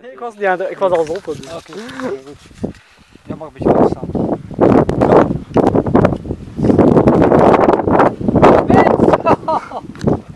Nee, ik was niet aan de, ik was al open. Dus. Oké, goed. Jij mag een beetje laten staan.